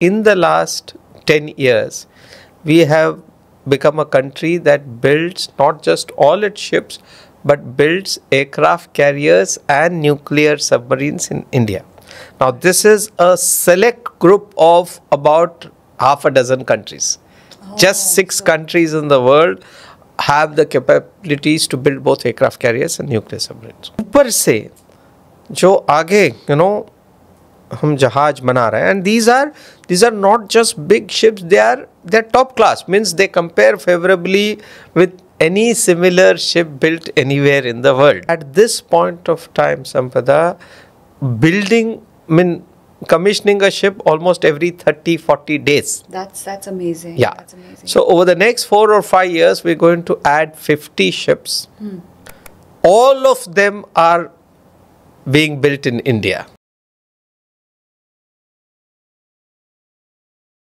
In the last 10 years, we have become a country that builds not just all its ships but builds aircraft carriers and nuclear submarines in India. Now, this is a select group of about half a dozen countries. just six countries in the world have the capabilities to build both aircraft carriers and nuclear submarines. ऊपर से जो आगे you know hum jahaj bana rahe and these are these are not just big ships. They are they're top class. Means they compare favorably with any similar ship built anywhere in the world. At this point of time sampada building mean commissioning a ship almost every 30 40 days. That's that's amazing. Yeah. So over the next 4 or 5 years we're going to add 50 ships. Hmm. All of them are being built in india.